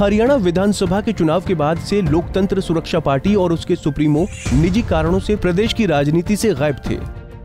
हरियाणा विधानसभा के चुनाव के बाद से लोकतंत्र सुरक्षा पार्टी और उसके सुप्रीमो निजी कारणों से प्रदेश की राजनीति से गायब थे।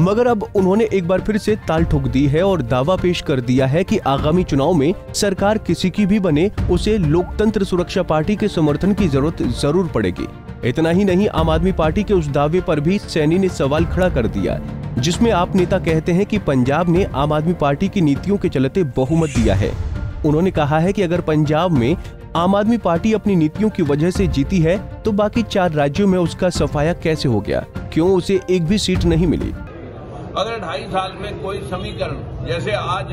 मगर अब उन्होंने एक बार फिर से ताल ठोक दी है और दावा पेश कर दिया है कि आगामी चुनाव में सरकार किसी की भी बने, उसे लोकतंत्र सुरक्षा पार्टी के समर्थन की ज़रूरत ज़रूर पड़ेगी। इतना ही नहीं, आम आदमी पार्टी के उस दावे पर भी सैनी ने सवाल खड़ा कर दिया, जिसमें आप नेता कहते हैं कि पंजाब ने आम आदमी पार्टी की नीतियों के चलते बहुमत दिया है। उन्होंने कहा है कि अगर पंजाब में आम आदमी पार्टी अपनी नीतियों की वजह से जीती है तो बाकी चार राज्यों में उसका सफाया कैसे हो गया? क्यों उसे एक भी सीट नहीं मिली? अगर ढाई साल में कोई समीकरण, जैसे आज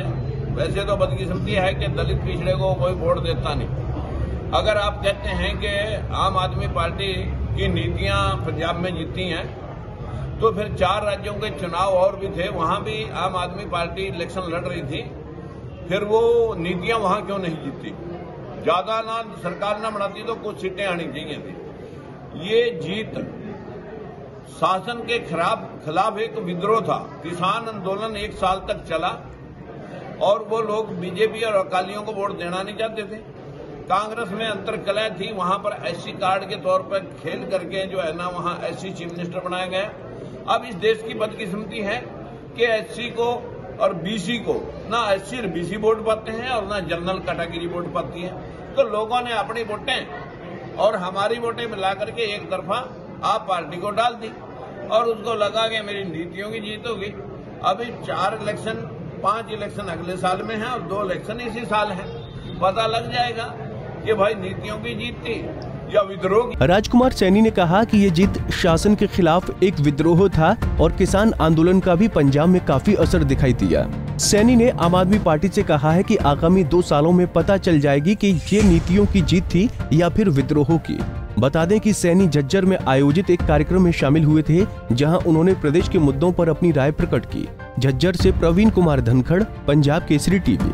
वैसे तो बदकिस्मती है कि दलित पिछड़े को कोई वोट देता नहीं। अगर आप कहते हैं कि आम आदमी पार्टी की नीतियाँ पंजाब में जीती हैं तो फिर चार राज्यों के चुनाव और भी थे, वहाँ भी आम आदमी पार्टी इलेक्शन लड़ रही थी। फिर वो नीतियाँ वहाँ क्यों नहीं जीती? ज़्यादा ना सरकार ना बनाती तो कुछ सीटें आनी चाहिए थी। ये जीत शासन के खिलाफ खिलाफ एक विद्रोह था। किसान आंदोलन एक साल तक चला और वो लोग बीजेपी और अकालियों को वोट देना नहीं चाहते थे। कांग्रेस में अंतर अंतरकलह थी, वहाँ पर एससी कार्ड के तौर पर खेल करके जो है ना वहाँ एससी चीफ मिनिस्टर बनाया गया। अब इस देश की बदकिस्मती है कि एससी को और बीसी को। ना एससी बीसी वोट पाते हैं और ना जनरल कैटेगरी वोट पाती है। तो लोगों ने अपनी वोटें और हमारी वोटें मिला करके एक तरफा आप पार्टी को डाल दी और उसको लगा कि मेरी नीतियों की जीत होगी। अभी चार इलेक्शन पाँच इलेक्शन अगले साल में है और दो इलेक्शन इसी साल है। पता लग जाएगा कि भाई नीतियों की जीत थी या विद्रोह राजकुमार सैनी ने कहा कि ये जीत शासन के खिलाफ एक विद्रोह था और किसान आंदोलन का भी पंजाब में काफ़ी असर दिखाई दिया। सैनी ने आम आदमी पार्टी से कहा है कि आगामी दो सालों में पता चल जाएगी कि ये नीतियों की जीत थी या फिर विद्रोह की। बता दें कि सैनी झज्जर में आयोजित एक कार्यक्रम में शामिल हुए थे, जहाँ उन्होंने प्रदेश के मुद्दों पर अपनी राय प्रकट की। झज्जर से प्रवीण कुमार धनखड़, पंजाब केसरी टीवी।